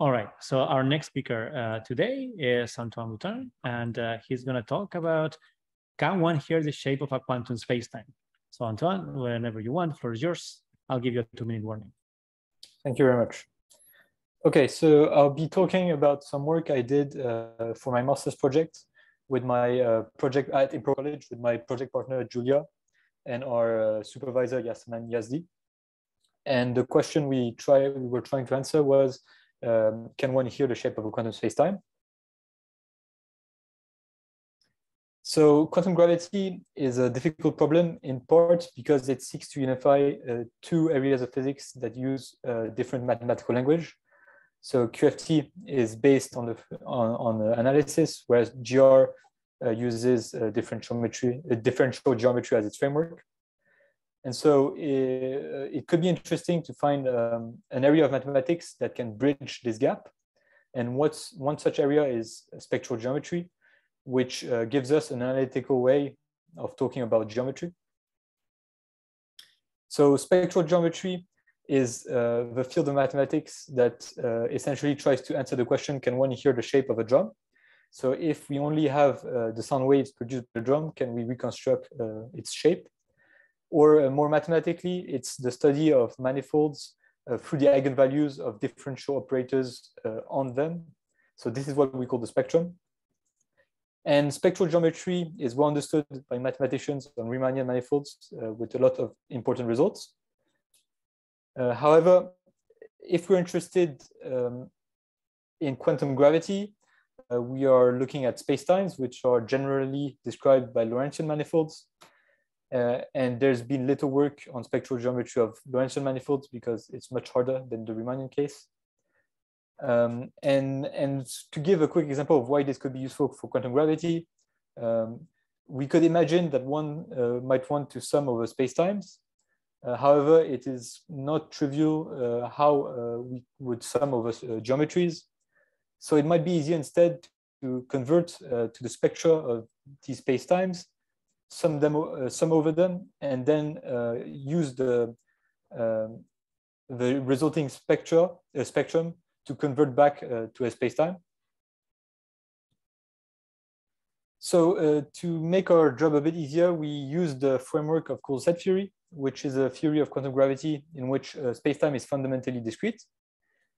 All right, so our next speaker uh, today is Antoine Vauterin, and uh, he's going to talk about can one hear the shape of a quantum spacetime? So Antoine, whenever you want, floor is yours. I'll give you a two minute warning. Thank you very much. Okay, so I'll be talking about some work I did uh, for my master's project with my uh, project at Imperial College with my project partner Julia and our uh, supervisor Yasaman Yazdi. And the question we try we were trying to answer was um, can one hear the shape of a quantum spacetime? So quantum gravity is a difficult problem in part because it seeks to unify uh, two areas of physics that use uh, different mathematical language. So QFT is based on the on, on the analysis, whereas GR uh, uses uh, different geometry, differential geometry as its framework. And so it, uh, it could be interesting to find um, an area of mathematics that can bridge this gap. And what's one such area is spectral geometry, which uh, gives us an analytical way of talking about geometry. So spectral geometry is uh, the field of mathematics that uh, essentially tries to answer the question, can one hear the shape of a drum? So if we only have uh, the sound waves produced by the drum, can we reconstruct uh, its shape? Or uh, more mathematically, it's the study of manifolds uh, through the eigenvalues of differential operators uh, on them. So this is what we call the spectrum. And spectral geometry is well understood by mathematicians on Riemannian manifolds with a lot of important results. However, if we're interested um, in quantum gravity, uh, we are looking at spacetimes, which are generally described by Lorentzian manifolds. Uh, and there's been little work on spectral geometry of Lorentzian manifolds because it's much harder than the Riemannian case. Um, and, and to give a quick example of why this could be useful for quantum gravity, um, we could imagine that one uh, might want to sum over spacetimes. Uh, however, it is not trivial uh, how uh, we would sum over uh, geometries. So it might be easier instead to convert to the spectra of these spacetimes sum them uh, sum over them and then uh, use the um, the resulting spectra uh, spectrum to convert back to a spacetime. So to make our job a bit easier, we use the framework of causal set theory, which is a theory of quantum gravity in which uh, spacetime is fundamentally discrete.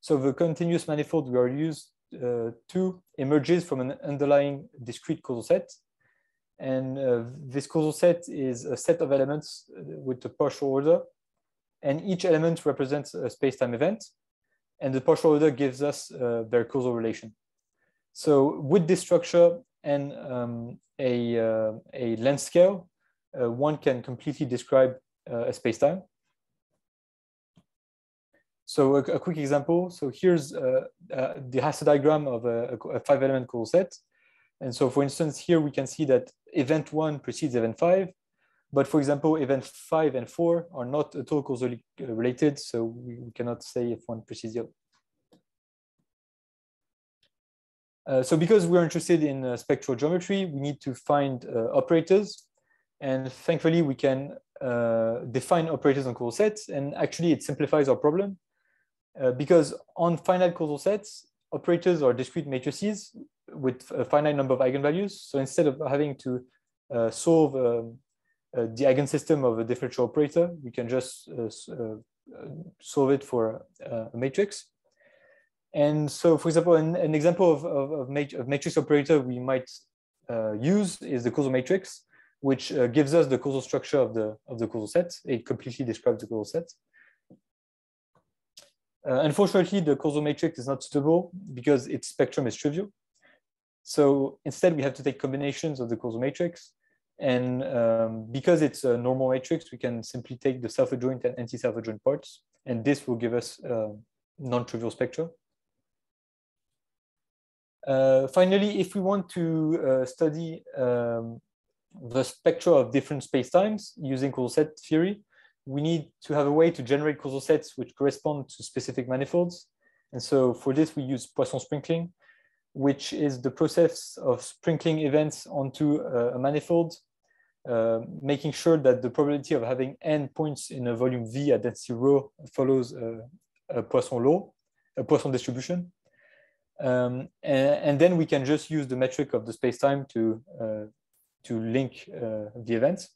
So the continuous manifold we are used uh, to emerges from an underlying discrete causal set and uh, this causal set is a set of elements uh, with a partial order. And each element represents a space-time event. And the partial order gives us uh, their causal relation. So with this structure and um, a, uh, a length scale, uh, one can completely describe uh, a space-time. So a, a, quick example. So here's the Hasse diagram of a, a five-element causal set. And so for instance, here we can see that event one precedes event five, but for example, event five and four are not at all causally uh, related, so we, cannot say if one precedes the other. Uh, so because we're interested in uh, spectral geometry, we need to find uh, operators. And thankfully, we can uh, define operators on causal sets. And actually, it simplifies our problem. Uh, because on finite causal sets, operators are discrete matrices with a finite number of eigenvalues. So instead of having to uh, solve um, uh, the eigensystem of a differential operator, we can just uh, uh solve it for uh, a matrix. And so, for example, an, an example of, of, of, mat of, matrix operator we might use is the causal matrix, which gives us the causal structure of the, of the causal set. It completely describes the causal set. Uh, unfortunately, the causal matrix is not suitable because its spectrum is trivial. So instead, we have to take combinations of the causal matrix. And um, because it's a normal matrix, we can simply take the self-adjoint and anti-self-adjoint parts. And this will give us uh, non-trivial spectra. Uh, finally, if we want to uh, study um, the spectra of different spacetimes using causal set theory, we need to have a way to generate causal sets which correspond to specific manifolds. And so for this, we use Poisson sprinkling, which is the process of sprinkling events onto a manifold, uh, making sure that the probability of having n points in a volume V at density rho follows a, a Poisson law, a Poisson distribution. Um, and, and, then we can just use the metric of the space-time to, uh, to link uh, the events.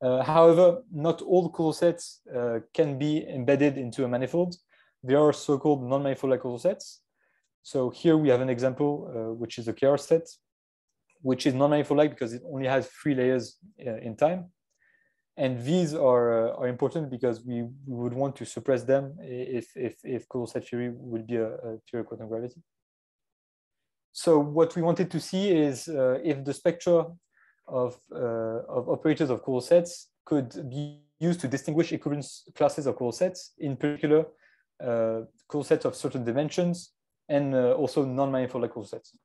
Uh, however, not all causal sets uh, can be embedded into a manifold. There are so-called non-manifold causal sets. So here we have an example, uh, which is a KR set, which is non-manifold-like because it only has three layers in time and these are uh, are important because we, we would want to suppress them if if if causal set theory would be a, a theory of quantum gravity. So what we wanted to see is uh, if the spectra of uh, of operators of causal sets could be used to distinguish equivalence classes of causal sets, in particular uh, causal sets of certain dimensions and uh, also non-manifold causal sets.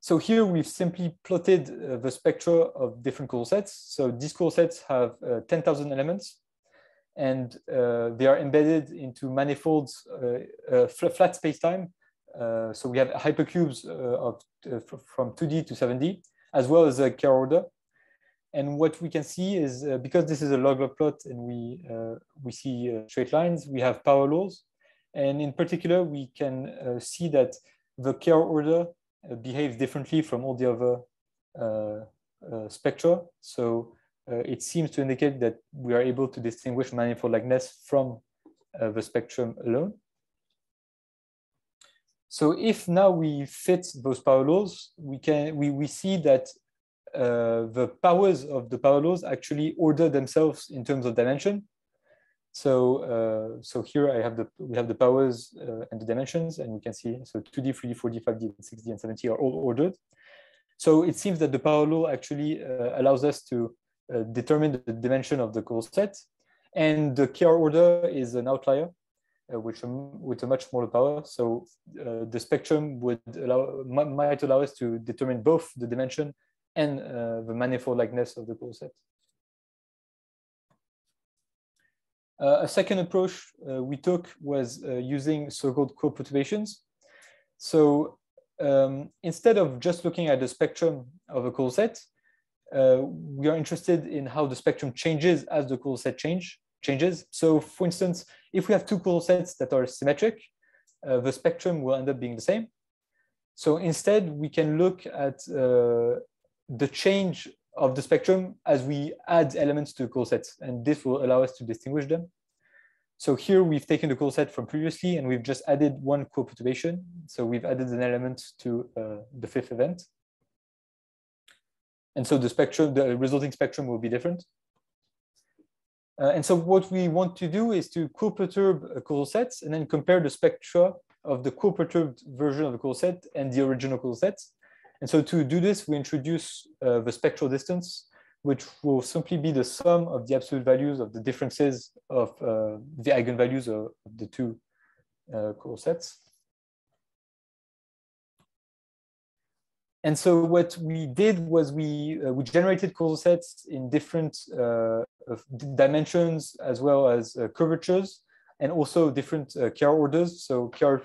So here we've simply plotted uh, the spectra of different causal sets. So these causal sets have uh, 10,000 elements and uh, they are embedded into manifolds, uh, uh, flat space-time. So we have hypercubes of, from 2D to 7D, as well as a KR order. And what we can see is because this is a log-log plot and we, we see straight lines, we have power laws. And in particular, we can see that the KR order uh, behaves differently from all the other uh, uh, spectra. So it seems to indicate that we are able to distinguish manifold likeness from the spectrum alone. So if now we fit those power laws, we can we, we see that uh, the powers of the power laws actually order themselves in terms of dimension. So, uh, so here I have the we have the powers uh, and the dimensions, and we can see so 2D, 3D, 4D, 5D, 6D, and 7D are all ordered. So it seems that the power law actually uh, allows us to uh, determine the dimension of the causal set, and the KR order is an outlier, uh, which um, with a much smaller power. So uh, the spectrum would allow might allow us to determine both the dimension and the manifold likeness of the causal set. Uh, a second approach uh, we took was uh, using so-called co-perturbations. So um, instead of just looking at the spectrum of a causal set, uh, we are interested in how the spectrum changes as the causal set change, changes. So for instance, if we have two causal sets that are symmetric, uh, the spectrum will end up being the same. So instead, we can look at uh, the change of the spectrum as we add elements to the causal sets, and this will allow us to distinguish them. So here we've taken the causal set from previously, and we've just added one co-perturbation. So we've added an element to uh, the fifth event. And so the spectrum, the resulting spectrum will be different. Uh, and so what we want to do is to co-perturb causal sets and then compare the spectra of the co-perturbed version of the causal set and the original causal sets. And so to do this, we introduce uh, the spectral distance, which will simply be the sum of the absolute values of the differences of uh, the eigenvalues of the two uh, causal sets. And so what we did was we, uh, we generated causal sets in different uh, dimensions as well as uh, curvatures and also different uh, KR orders. So KR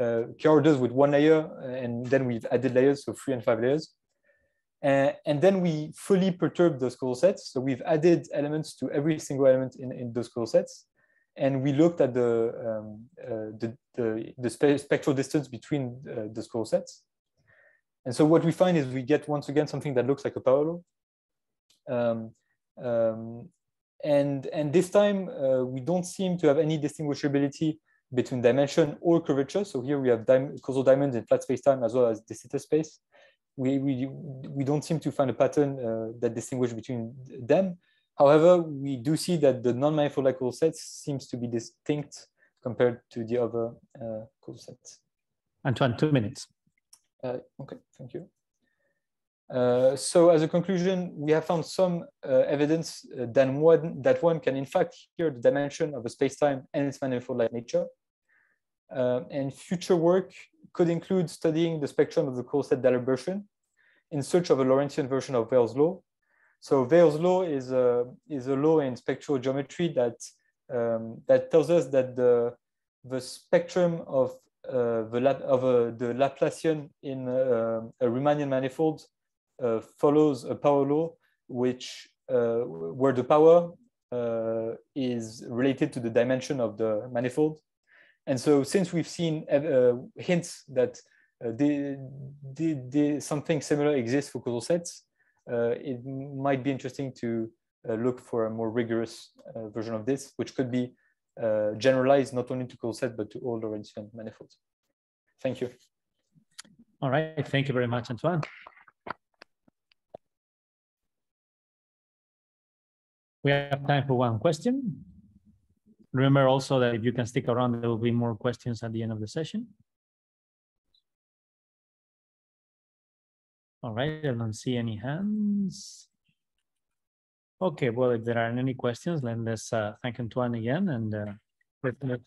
uh, orders with one layer, and then we've added layers, so three and five layers. Uh, and then we fully perturb those causal sets. So we've added elements to every single element in, in those causal sets. And we looked at the, um, uh, the, the, the spe spectral distance between uh, those sets. And so what we find is we get, once again, something that looks like a law. Um, um, and, and this time, uh, we don't seem to have any distinguishability between dimension or curvature. So here we have dim causal diamonds in flat space-time as well as de Sitter space. We, we, we don't seem to find a pattern uh, that distinguishes between them. However, we do see that the non-manifold like causal sets seems to be distinct compared to the other uh, causal sets. Antoine, two minutes. Uh, okay, thank you. Uh, so as a conclusion, we have found some uh, evidence uh, that, one, that one can in fact hear the dimension of a space-time and its manifold-like nature. Uh, and future work could include studying the spectrum of the causal set d'Alembertian in search of a Lorentzian version of Weyl's law. So Weyl's law is a, is a law in spectral geometry that, um, that tells us that the, the spectrum of, uh, the, of the Laplacian in a Riemannian manifold follows a power law which uh, where the power uh, is related to the dimension of the manifold And so since we've seen uh, hints that uh, the, the, the, something similar exists for causal sets, uh, it might be interesting to uh, look for a more rigorous uh, version of this, which could be uh, generalized not only to causal sets, but to all Lorentzian manifolds. Thank you. All right, thank you very much, Antoine. We have time for one question. Remember also that if you can stick around, there will be more questions at the end of the session. All right, I don't see any hands. Okay, well, if there aren't any questions, then let's uh, thank Antoine again and uh, let, let